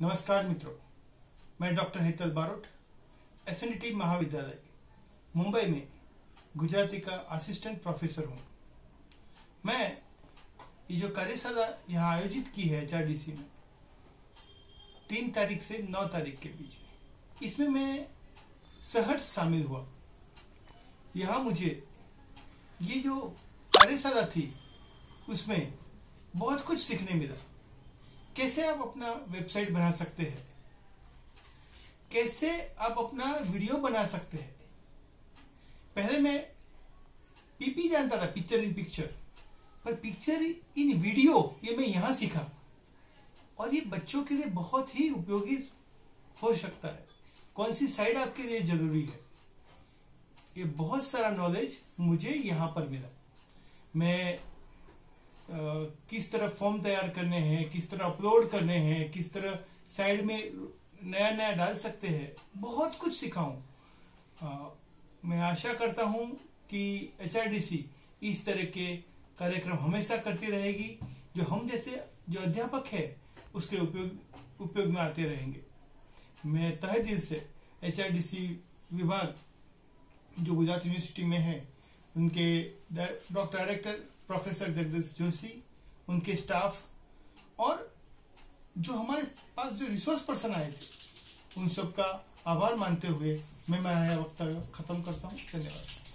नमस्कार मित्रों, मैं डॉक्टर हेतल बारोट एस महाविद्यालय, मुंबई में गुजराती का असिस्टेंट प्रोफेसर हूँ। मैं ये जो कार्यशाला यहाँ आयोजित की है एच में, तीन तारीख से नौ तारीख के बीच में, इसमें मैं सहज शामिल हुआ। यहाँ मुझे ये जो कार्यशाला थी, उसमें बहुत कुछ सीखने मिला। कैसे आप अपना वेबसाइट बना सकते हैं? कैसे आप अपना वीडियो बना सकते हैं? पहले मैं पीपी जानता था पिक्चर इन पिक्चर पर पिक्चर इन वीडियो ये मैं यहाँ सीखा। और ये बच्चों के लिए बहुत ही उपयोगी हो सकता है। कौन सी साइड आपके लिए ज़रूरी है? ये बहुत सारा नॉलेज मुझे यहाँ पर मिला। मैं किस तरह फॉर्म तैयार करने हैं, किस तरह अपलोड करने हैं, किस तरह साइड में नया नया डाल सकते हैं, बहुत कुछ सिखाऊं। मैं आशा करता हूँ कि एच इस तरह के कार्यक्रम हमेशा करती रहेगी, जो हम जैसे जो अध्यापक है, उसके उपयोग उपयोग में आते रहेंगे। मैं तहे दिल से एचआरडीसी विभाग, जो गुजरात यूनिवर्सिटी में है, उनके doctor, director professor Jagdish Joshi, उनके स्टाफ और जो हमारे पास जो रिसोर्स पर्सन आए थे, उन सबका आभार मानते हुए मैं मेरा वक्तव्य खत्म करता हूँ। धन्यवाद।